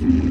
you.